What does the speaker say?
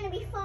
going to be fun.